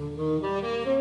Mm-hmm.